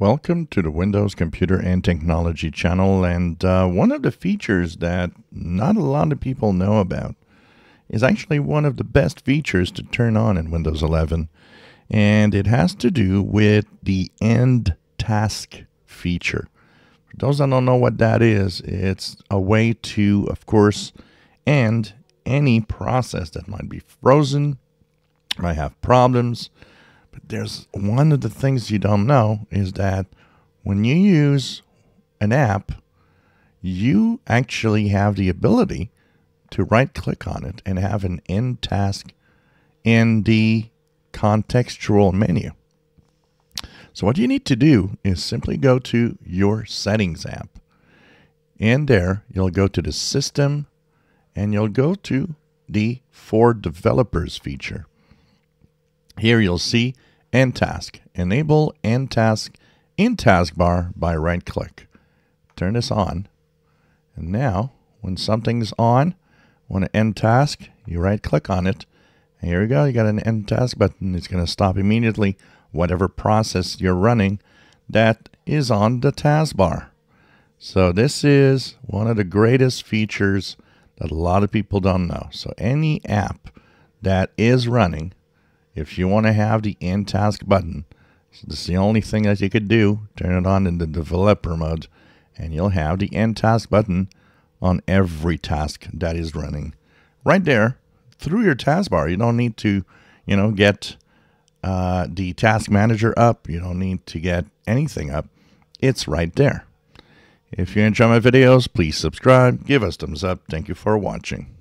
Welcome to the Windows Computer and Technology channel. And uh, one of the features that not a lot of people know about is actually one of the best features to turn on in Windows 11. And it has to do with the end task feature. For those that don't know what that is, it's a way to, of course, end any process that might be frozen, might have problems but there's one of the things you don't know is that when you use an app, you actually have the ability to right click on it and have an end task in the contextual menu. So, what you need to do is simply go to your settings app. In there, you'll go to the system and you'll go to the for developers feature. Here you'll see End Task. Enable End Task in Taskbar by right click. Turn this on. And now, when something's on, want to end task, you right click on it. And here we go. You got an end task button. It's going to stop immediately whatever process you're running that is on the taskbar. So this is one of the greatest features that a lot of people don't know. So any app that is running if you want to have the end task button, it's the only thing that you could do. Turn it on in the developer mode, and you'll have the end task button on every task that is running. Right there, through your taskbar. You don't need to, you know, get uh, the task manager up. You don't need to get anything up. It's right there. If you enjoy my videos, please subscribe, give us thumbs up. Thank you for watching.